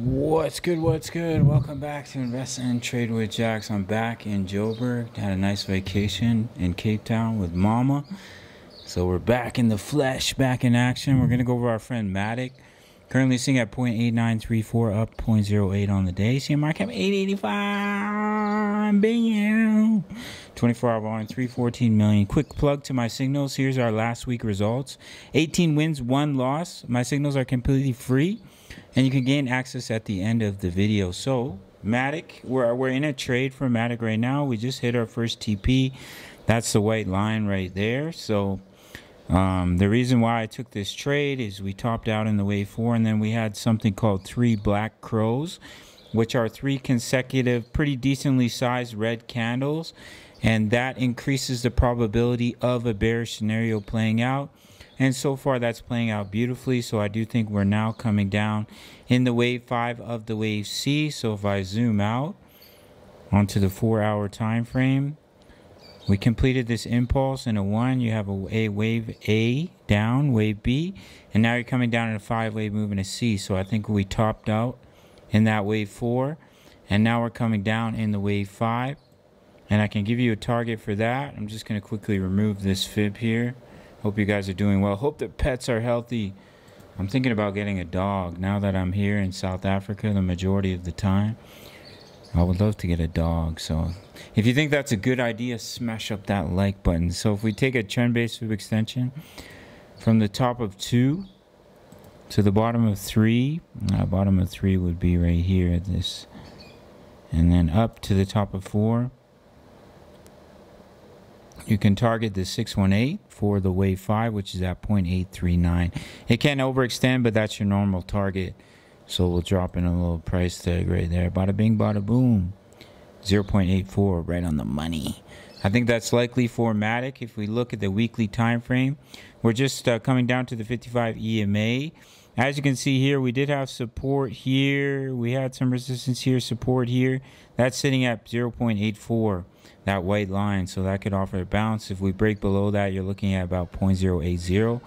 What's good? What's good? Welcome back to Invest and Trade with Jaxx. I'm back in Joburg. Had a nice vacation in Cape Town with Mama. So we're back in the flesh, back in action. We're gonna go over our friend Matic. Currently sitting at 0.8934, up 0.08 on the day. Market cap 885 billion. 24 hour volume, 314 million. Quick plug to my signals. Here's our last week results 18 wins, one loss. My signals are completely free and you can gain access at the end of the video. So Matic, we're, we're in a trade for Matic right now. We just hit our first TP. That's the white line right there. So um, the reason why I took this trade is we topped out in the wave four, and then we had something called three black crows, which are three consecutive, pretty decently sized red candles, and that increases the probability of a bearish scenario playing out. And so far, that's playing out beautifully. So I do think we're now coming down in the wave five of the wave C. So if I zoom out onto the four hour time frame, we completed this impulse in a one. You have a, a wave A down, wave B, and now you're coming down in a five wave moving in a C. So I think we topped out in that wave four, and now we're coming down in the wave five. And I can give you a target for that. I'm just going to quickly remove this fib here. Hope you guys are doing well. Hope that pets are healthy. I'm thinking about getting a dog now that I'm here in South Africa the majority of the time. I would love to get a dog. So if you think that's a good idea, smash up that like button. So if we take a trend based sweep extension from the top of two to the bottom of three, uh, bottom of three would be right here, at this, and then up to the top of four you can target the 618 for the wave 5, which is at 0.839. It can overextend, but that's your normal target. So we'll drop in a little price tag right there. Bada bing, bada boom. 0.84 right on the money. I think that's likely for Matic. If we look at the weekly time frame, we're just uh, coming down to the 55 EMA. As you can see here, we did have support here. We had some resistance here, support here. That's sitting at 0.84 that white line. So that could offer a bounce. If we break below that, you're looking at about 0.080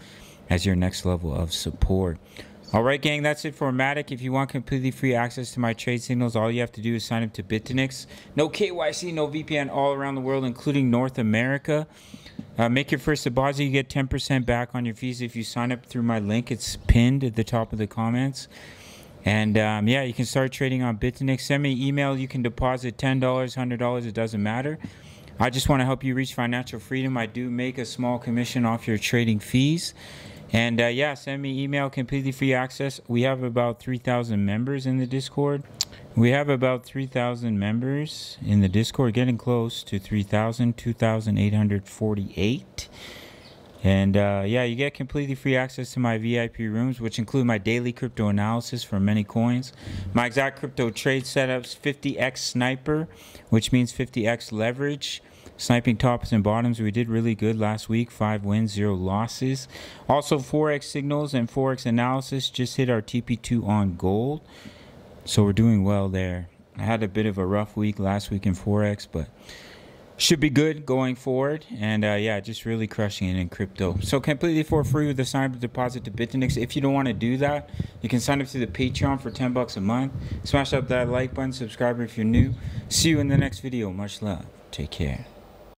as your next level of support. All right, gang, that's it for Matic. If you want completely free access to my trade signals, all you have to do is sign up to Bitunix. No KYC, no VPN all around the world, including North America. Uh, make your first deposit. You get 10% back on your fees if you sign up through my link. It's pinned at the top of the comments. And um, yeah, you can start trading on Bitunix. Send me an email. You can deposit $10, $100. It doesn't matter. I just want to help you reach financial freedom. I do make a small commission off your trading fees. And uh, yeah, send me email, completely free access. We have about 3,000 members in the Discord. We have about 3,000 members in the Discord, getting close to 3,000, 2,848. And uh, yeah, you get completely free access to my VIP rooms, which include my daily crypto analysis for many coins, my exact crypto trade setups, 50x sniper, which means 50x leverage, sniping tops and bottoms. We did really good last week, five wins, zero losses. Also, forex signals and forex analysis just hit our TP2 on gold, so we're doing well there. I had a bit of a rough week last week in forex, but should be good going forward. And uh, yeah, just really crushing it in crypto. So completely for free with the sign up deposit to Bitunix. If you don't want to do that, you can sign up to the Patreon for 10 bucks a month. Smash up that like button, subscribe if you're new. See you in the next video. Much love. Take care.